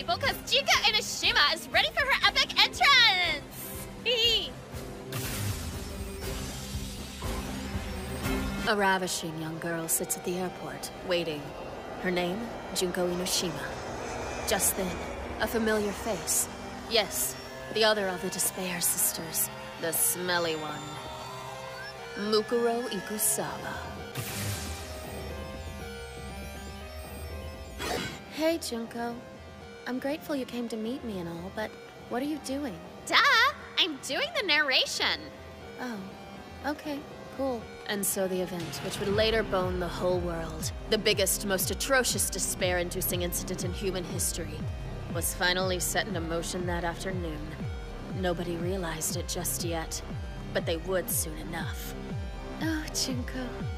people, because Junko Enoshima is ready for her epic entrance! A ravishing young girl sits at the airport, waiting. Her name, Junko Enoshima. Just then, a familiar face. Yes, the other of the Despair sisters. The smelly one. Mukuro Ikusaba. Hey, Junko. I'm grateful you came to meet me and all, but what are you doing? Duh! I'm doing the narration. Oh, okay, cool. And so the event, which would later bone the whole world, the biggest, most atrocious despair-inducing incident in human history, was finally set into motion that afternoon. Nobody realized it just yet, but they would soon enough. Ah, oh, Junko.